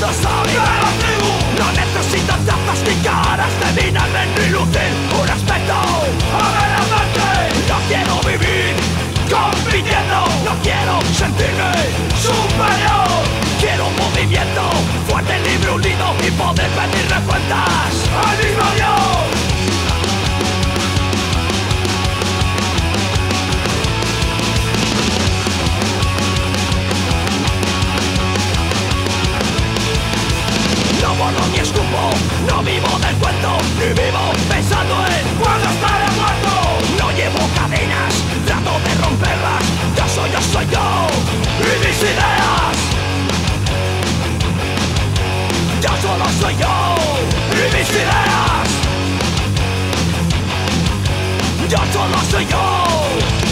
no soy la tribu. No necesito tazas ni caras de vinagre ni lucir un aspecto amenazante No quiero vivir compitiendo. No quiero sentirme superior. Quiero un movimiento fuerte, libre, unido Y poder pedirle cuentas Ni escupo, no vivo del cuento Ni vivo pensando en cuándo estaré muerto. No llevo cadenas, trato de romperlas. Yo soy, yo soy yo y mis ideas. Yo solo soy yo y mis ideas. Yo solo soy yo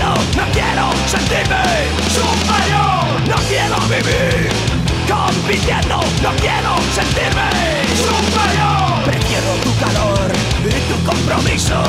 No quiero sentirme superior No quiero vivir compitiendo No quiero sentirme superior. Prefiero tu calor y tu compromiso